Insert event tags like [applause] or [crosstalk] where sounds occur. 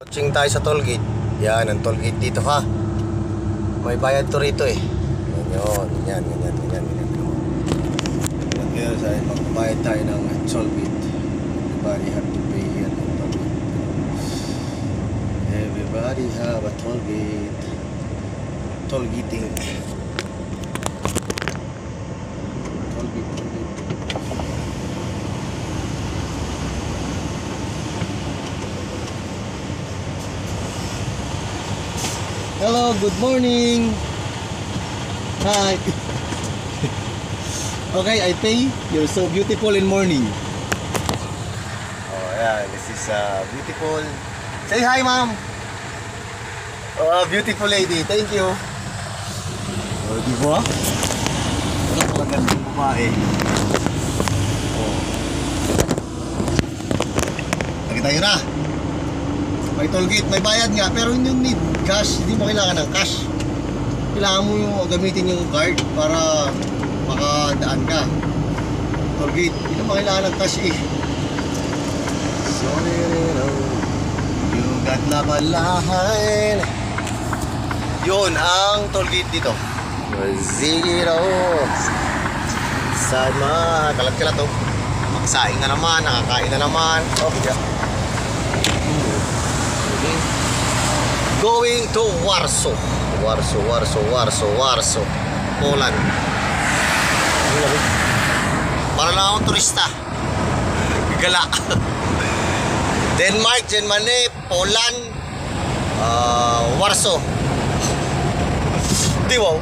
Watching tayo sa toll gate. Yan, ang toll gate dito ha. May bayad to rito eh. Yan, yan, yan, yan, yan, yan. Yan, kaya sa magbayad tayo ng toll gate. Everybody have to pay here ng toll gate. Everybody have a toll gate. Toll gating. Toll gate, toll gate. Hello, good morning. Hi. [laughs] okay, I pay. You're so beautiful in morning. Oh, yeah, this is uh, beautiful. Say hi, ma'am. Oh, beautiful lady. Thank you. Oh, di ba? Ano magandang babae. Oh. Lagi tayo na. May toll gate, may bayad nga, pero hindi need cash. Hindi mo kailangan ng cash. Kailangan mo yung gamitin yung card para makadaan ka. Toll gate, hindi mo kailangan ng cash eh. Sorry. You got labalahan. Yun, ang toll gate dito. Zero. Sama. Kalat-kalat to. Maksaing na naman, nakakain na naman. Oh, yeah. Going to Warsaw. Warsaw, Warsaw, Warsaw, Warsaw. Poland. Para lang akong turista. Gala. [laughs] Denmark, Germany, Poland, uh, Warsaw. Di wow.